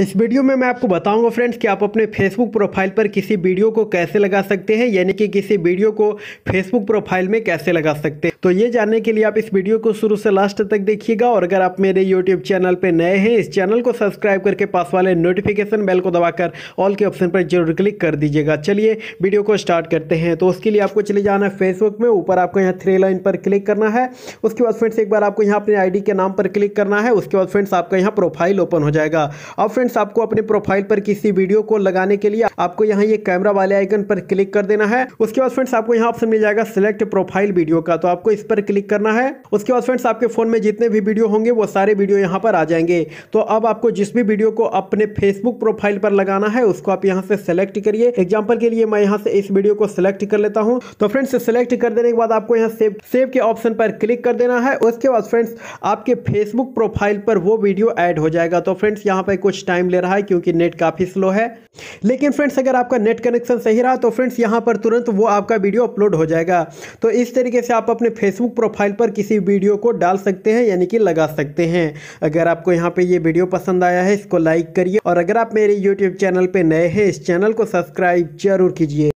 इस वीडियो में मैं आपको बताऊँगा फ्रेंड्स कि आप अपने फेसबुक प्रोफ़ाइल पर किसी वीडियो को कैसे लगा सकते हैं, यानी कि किसी वीडियो को फेसबुक प्रोफ़ाइल में कैसे लगा सकते हैं तो ये जानने के लिए आप इस वीडियो को शुरू से लास्ट तक देखिएगा और अगर आप मेरे यूट्यूब चैनल पर नए हैं, इस चैनल को सब्सक्राइब करके पास वाले नोटिफिकेशन बेल को दबाकर ऑल के ऑप्शन पर ज़रूर क्लिक कर दीजिएगा। चलिए वीडियो को स्टार्ट करते हैं। तो उसके लिए आपको चले जाना है फेसबुक में, ऊपर आपको यहाँ थ्री लाइन पर क्लिक करना है। उसके बाद फ्रेंड्स एक बार आपको यहाँ अपने आई के नाम पर क्लिक करना है। उसके बाद फ्रेंड्स आपका यहाँ प्रोफ़ाइल ओपन हो जाएगा। अब फ्रेंड्स आपको अपने प्रोफ़ाइल पर किसी वीडियो को लगाने के लिए आपको यहाँ ये कैमरा वाले आइकन पर क्लिक कर देना है। उसके बाद फ्रेंड्स आपको यहाँ ऑप्शन मिल जाएगा सिलेक्ट प्रोफ़ाइल वीडियो का। तो आपको इस पर क्लिक करना है। उसके बाद फ्रेंड्स, आपके फ़ोन में जितने भी वीडियो होंगे, वो सारे वीडियो यहाँ पर आ जाएँगे। तो अब आपको जिस भी वीडियो को अपने फेसबुक प्रोफ़ाइल पर लगाना है, उसको आप यहाँ से सेलेक्ट करिए। एग्ज़ाम्पल के लिए मैं यहाँ से इस वीडियो को सिलेक्ट कर लेता हूँ। तो फ्रेंड्स सेलेक्ट कर देने के बाद आपको यहाँ सेव सेव के ऑप्शन पर क्लिक कर देना है। उसके बाद फ्रेंड्स, आपके फेसबुक प्रोफ़ाइल पर वो वीडियो ऐड हो जाएगा। तो फ्रेंड्स, यहाँ पर कुछ टाइम ले रहा है क्योंकि नेट काफ़ी स्लो है। लेकिन फ्रेंड्स, अगर आपका नेट कनेक्शन सही रहा तो फ्रेंड्स, यहाँ पर तुरंत वो आपका वीडियो अपलोड हो जाएगा। तो इस तरीके से आप अपने फेसबुक प्रोफ़ाइल पर किसी वीडियो को डाल सकते हैं, यानी कि लगा सकते हैं। अगर आपको यहाँ पे ये वीडियो पसंद आया है, इसको लाइक करिए। और अगर आप मेरे यूट्यूब चैनल पर नए हैं, इस चैनल को सब्सक्राइब ज़रूर कीजिए।